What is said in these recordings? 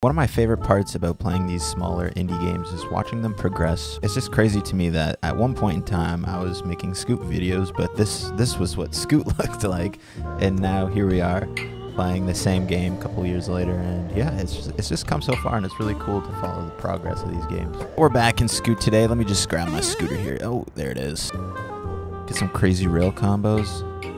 One of my favorite parts about playing these smaller indie games is watching them progress. It's just crazy to me that at one point in time I was making Scoot videos, but this this was what Scoot looked like, and now here we are playing the same game a couple years later, and yeah, it's just, it's just come so far, and it's really cool to follow the progress of these games. We're back in Scoot today. Let me just grab my scooter here. Oh, there it is. Get some crazy rail combos.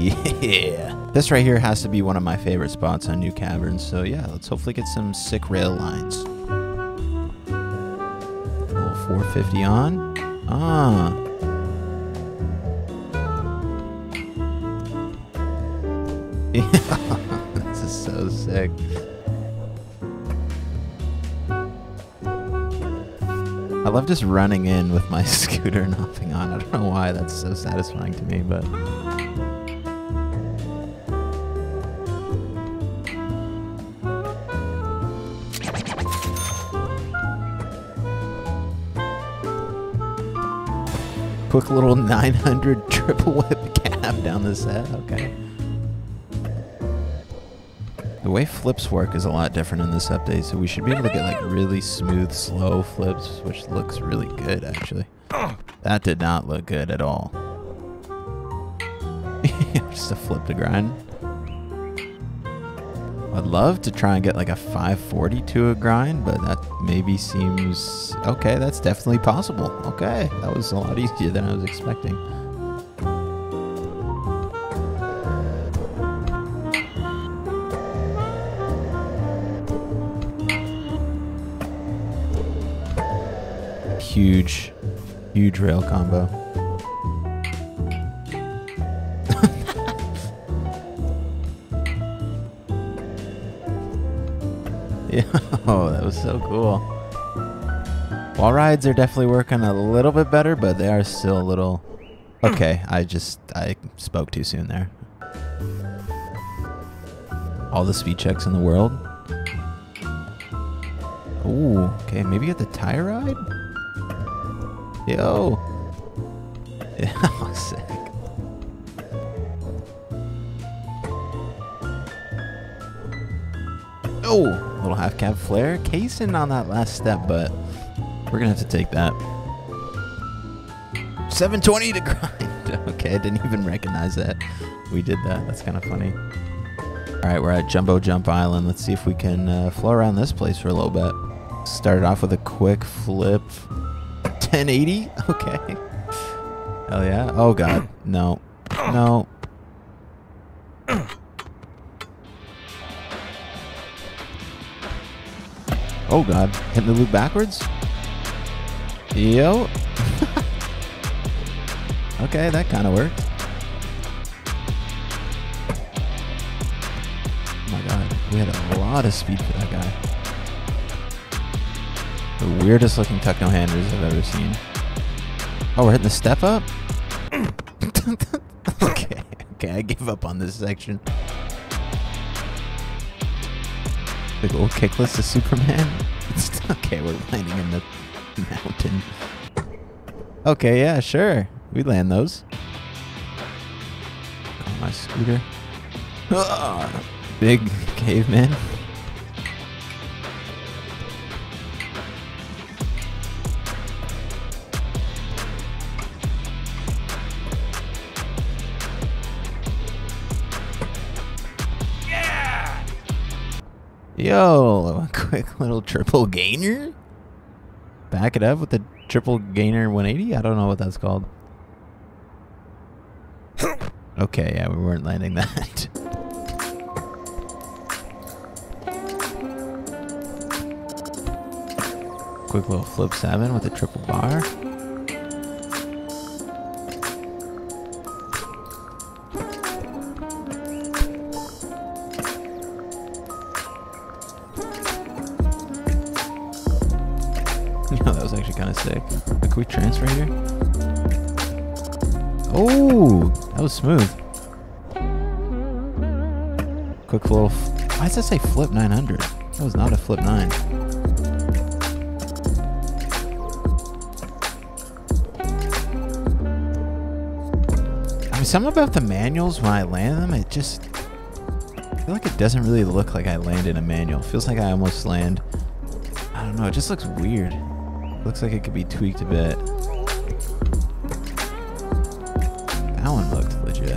Yeah. This right here has to be one of my favorite spots on New Caverns. So yeah, let's hopefully get some sick rail lines. Little 450 on. Ah. This is so sick. I love just running in with my scooter and hopping on. I don't know why that's so satisfying to me, but Quick little 900 triple whip cab down the set. Okay. The way flips work is a lot different in this update, so we should be able to get like really smooth, slow flips, which looks really good actually. That did not look good at all. Just a flip to grind. I'd love to try and get like a 540 to a grind, but that maybe seems okay. That's definitely possible. Okay, that was a lot easier than I was expecting. Huge, huge rail combo. Yeah, oh, that was so cool. Wall rides are definitely working a little bit better, but they are still a little... Hmm. Okay, I just... I spoke too soon there. All the speed checks in the world. Ooh, okay, maybe get the tire ride? Yo! Yeah, sick. Oh, little half cab flare. Casing on that last step, but we're gonna have to take that. 720 to grind. okay, I didn't even recognize that. We did that. That's kind of funny. All right, we're at Jumbo Jump Island. Let's see if we can uh, flow around this place for a little bit. Started off with a quick flip. 1080? Okay. Hell yeah. Oh, God. No. No. Oh god, hitting the loop backwards? Yo. okay, that kind of worked. Oh my god, we had a lot of speed for that guy. The weirdest looking techno handers I've ever seen. Oh, we're hitting the step up? okay, okay, I give up on this section. Big old kickless to Superman. okay, we're landing in the mountain. Okay, yeah, sure. We land those. My scooter. Ah, big caveman. Yo, a quick little triple gainer. Back it up with the triple gainer 180. I don't know what that's called. Okay, yeah, we weren't landing that. Quick little flip seven with a triple bar. Yeah, that was actually kind of sick. A quick transfer here. Oh, that was smooth. Quick little. Why does that say flip 900? That was not a flip 9. I mean, something about the manuals when I land them, it just. I feel like it doesn't really look like I land in a manual. Feels like I almost land. I don't know. It just looks weird. Looks like it could be tweaked a bit. That one looked legit.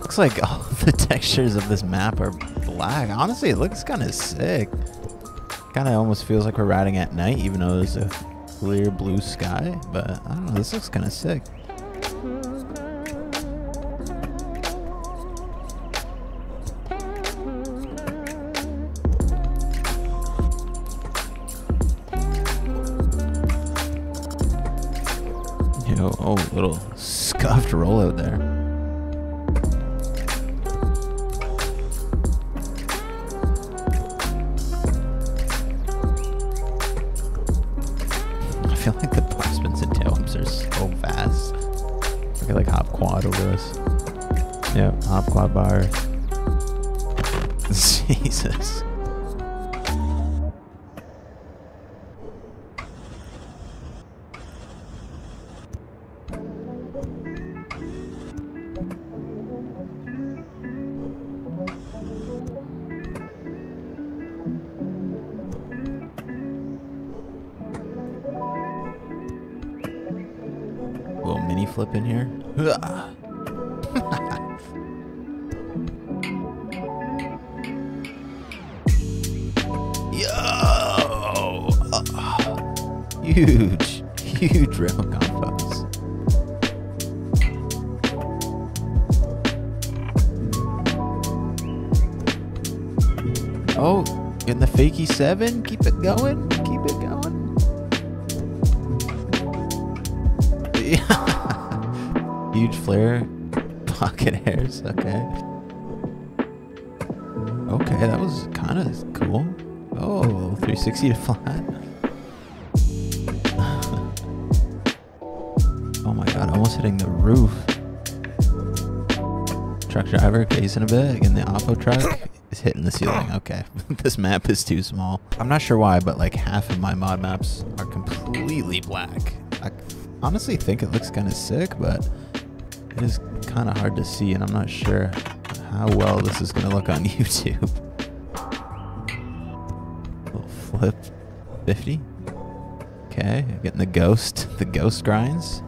Looks like all the textures of this map are black. Honestly, it looks kind of sick. Kind of almost feels like we're riding at night, even though there's a clear blue sky. But I don't know, this looks kind of sick. Yo, oh, little scuffed rollout there. Feel like the spins and tailwhips are so fast. I could like hop quad over us. Yep, hop quad bar. Jesus. Mini flip in here. Yo! huge, huge rail combos. Oh, in the fakey seven, keep it going, keep it going. Yeah. Huge flare, pocket hairs. Okay. Okay, that was kind of cool. Oh, 360 to flat. oh my god, almost hitting the roof. Truck driver casing a bit, and the oppo truck is hitting the ceiling. Okay, this map is too small. I'm not sure why, but like half of my mod maps are completely black. I honestly think it looks kind of sick, but it is kind of hard to see, and I'm not sure how well this is going to look on YouTube. Little flip 50. Okay, getting the ghost, the ghost grinds.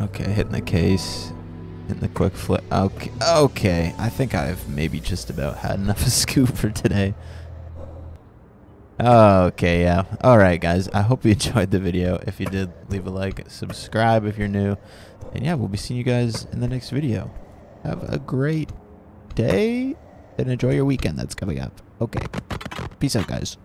Okay, hitting the case. Hitting the quick flip. Okay, okay. I think I've maybe just about had enough of Scoot for today. Okay, yeah. Alright, guys. I hope you enjoyed the video. If you did, leave a like. Subscribe if you're new. And yeah, we'll be seeing you guys in the next video. Have a great day and enjoy your weekend that's coming up. Okay. Peace out, guys.